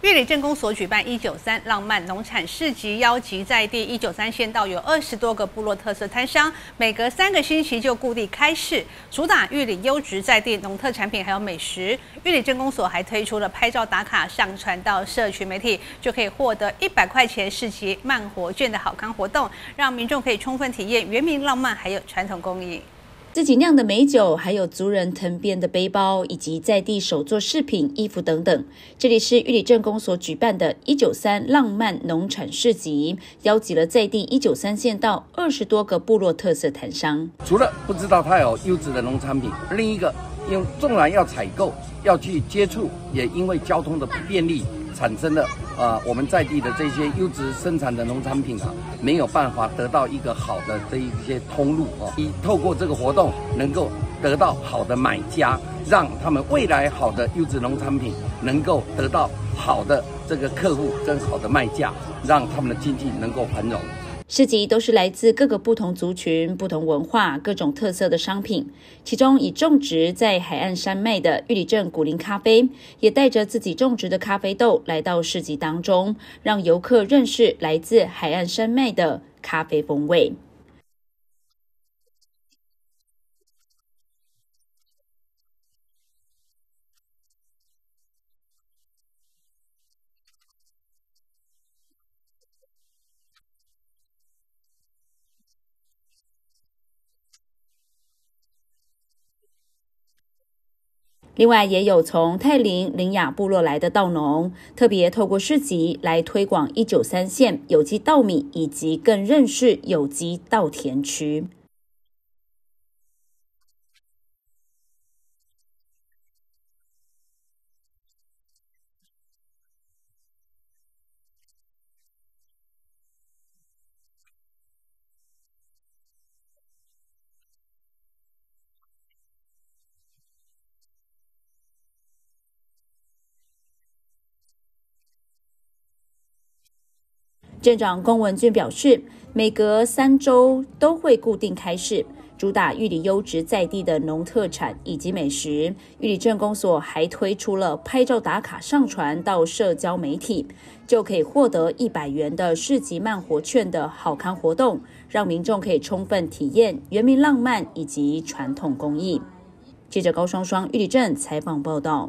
玉里镇公所举办一九三浪漫农产市集，邀集在地一九三县道有二十多个部落特色摊商，每隔三个星期就固定开市，主打玉里优质在地农特产品还有美食。玉里镇公所还推出了拍照打卡上传到社群媒体，就可以获得一百块钱市集慢活券的好康活动，让民众可以充分体验原民浪漫还有传统工艺。自己酿的美酒，还有族人藤编的背包，以及在地手作饰品、衣服等等。这里是玉里镇公所举办的“一九三浪漫农产市集”，邀集了在地一九三县道二十多个部落特色摊商。除了不知道它有优质的农产品，另一个因纵然要采购、要去接触，也因为交通的便利。产生了啊，我们在地的这些优质生产的农产品啊，没有办法得到一个好的这一些通路哦。以透过这个活动，能够得到好的买家，让他们未来好的优质农产品能够得到好的这个客户跟好的卖家，让他们的经济能够繁荣。市集都是来自各个不同族群、不同文化、各种特色的商品。其中，以种植在海岸山脉的玉里镇古林咖啡，也带着自己种植的咖啡豆来到市集当中，让游客认识来自海岸山脉的咖啡风味。另外，也有从泰林林雅部落来的稻农，特别透过市集来推广一九三线有机稻米，以及更认识有机稻田区。镇长龚文俊表示，每隔三周都会固定开市，主打玉里优质在地的农特产以及美食。玉里镇公所还推出了拍照打卡上传到社交媒体，就可以获得一百元的市集慢活券的好康活动，让民众可以充分体验原民浪漫以及传统工艺。记者高双双玉里镇采访报道。